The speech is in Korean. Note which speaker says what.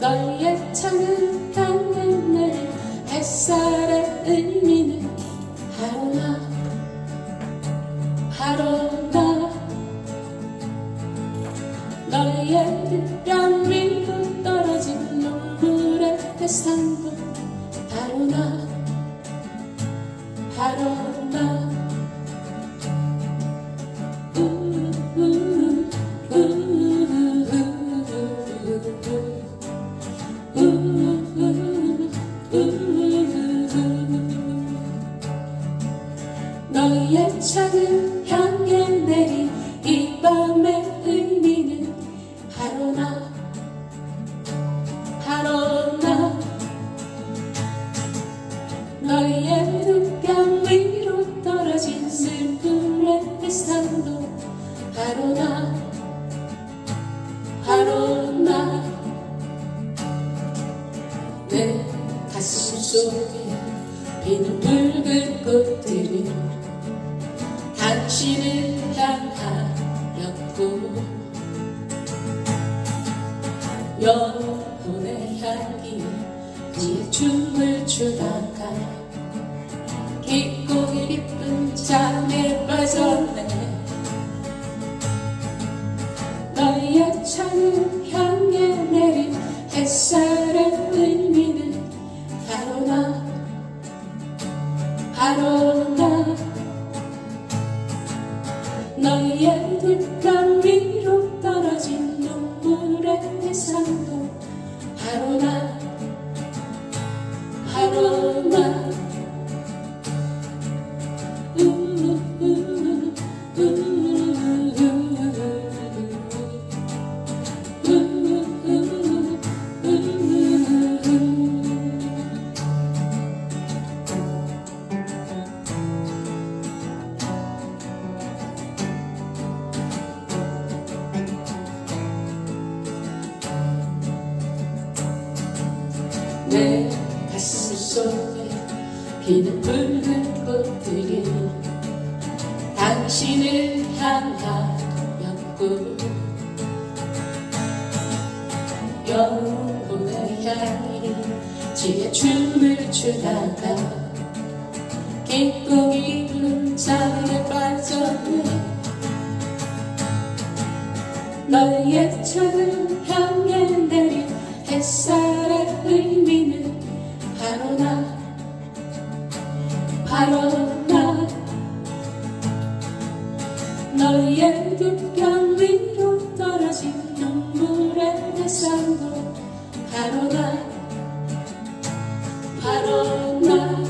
Speaker 1: 너의 창을 닦는 날 햇살의 의미는 하루나. 하루나. 너의 빗병 위로 떨어진 눈물의 태상도 하루나. 하루나. 너의 작은 향에 내린 이 밤의 의미는 바로 나 바로 나. 너의 눈감 위로 떨어진 슬픔의 햇살도 바로 나 바로 나내 가슴 속에 피는 붉은 꽃들 향하였고 영혼의 향기 뒤에 춤을 추다가 깊고 깊은 잠에 빠졌네. 너의 찬 향에 내린 햇살의 의미는 바로 나 바로 나 너의 내 가슴 속에 피는 붉은 꽃들이 당신을 향하였고 영혼의 향이 지에 춤을 추다가 깊고 깊은 잠에 빠졌네 너의 작은 너희의 두편 위로 떨어진 눈물의 대상도 바로 나 바로 나.